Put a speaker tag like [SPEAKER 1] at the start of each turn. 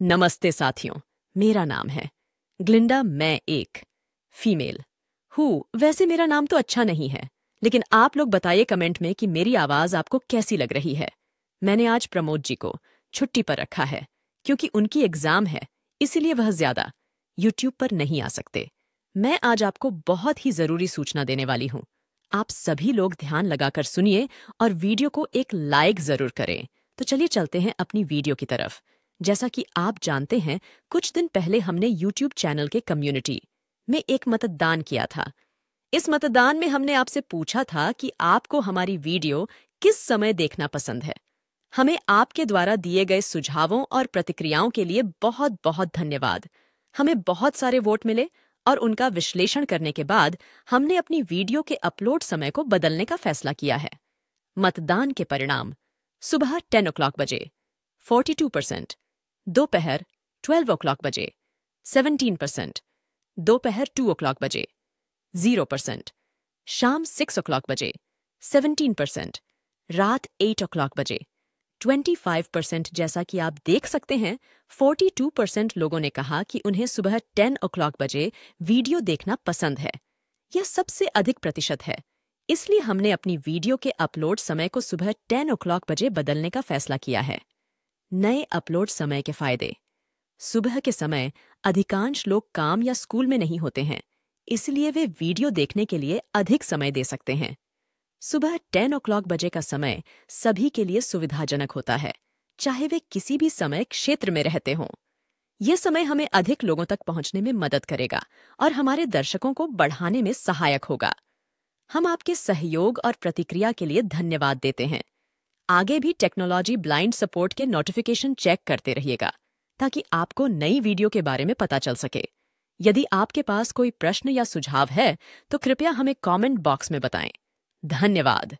[SPEAKER 1] नमस्ते साथियों, मेरा नाम है ग्लिंडा, मैं एक फीमेल हूँ, वैसे मेरा नाम तो अच्छा नहीं है, लेकिन आप लोग बताइए कमेंट में कि मेरी आवाज़ आपको कैसी लग रही है। मैंने आज प्रमोद जी को छुट्टी पर रखा है, क्योंकि उनकी एग्ज़ाम है, इसीलिए वह ज़्यादा यूट्यूब पर नहीं आ सकते। मैं आज आपको बहुत ही ज़रूरी सूचना देने वाली हूँ। आप सभी लोग ध्यान लगाकर सुनिए और वीडियो को एक लाइक ज़रूर करें। तो चलिए चलते हैं अपनी वीडियो की तरफ़। जैसा कि आप जानते हैं, कुछ दिन पहले हमने यूट्यूब चैनल के कम्युनिटी में एक मतदान किया था। इस मतदान में हमने आपसे पूछा था कि आपको हमारी वीडियो किस समय देखना पसंद है। हमें आपके द्वारा दिए गए सुझावों और प्रतिक्रियाओं के लिए बहुत बहुत धन्यवाद। हमें बहुत सारे वोट मिले और उनका विश्लेषण करने के बाद हमने अपनी वीडियो के अपलोड समय को बदलने का फैसला किया है। मतदान के परिणाम सुबह टेन ओ बजे 42 परसेंट। दोपहर 12 ओ क्लॉक बजे 17 परसेंट दोपहर टू ओ क्लॉक बजे ज़ीरो परसेंट शाम सिक्स ओ क्लॉक बजे 17 परसेंट रात एट ओ क्लॉक बजे 25 परसेंट जैसा कि आप देख सकते हैं 42 परसेंट लोगों ने कहा कि उन्हें सुबह टेन ओ क्लॉक बजे वीडियो देखना पसंद है। यह सबसे अधिक प्रतिशत है। इसलिए हमने अपनी वीडियो के अपलोड समय को सुबह टेन ओ क्लॉक बजे बदलने का फैसला किया है। नए अपलोड समय के फ़ायदे। सुबह के समय अधिकांश लोग काम या स्कूल में नहीं होते हैं, इसलिए वे वीडियो देखने के लिए अधिक समय दे सकते हैं। सुबह टेन ओ बजे का समय सभी के लिए सुविधाजनक होता है, चाहे वे किसी भी समय क्षेत्र में रहते हों। यह समय हमें अधिक लोगों तक पहुँचने में मदद करेगा और हमारे दर्शकों को बढ़ाने में सहायक होगा। हम आपके सहयोग और प्रतिक्रिया के लिए धन्यवाद देते हैं। आगे भी टेक्नोलॉजी ब्लाइंड सपोर्ट के नोटिफिकेशन चेक करते रहिएगा, ताकि आपको नई वीडियो के बारे में पता चल सके। यदि आपके पास कोई प्रश्न या सुझाव है तो कृपया हमें कमेंट बॉक्स में बताएँ। धन्यवाद।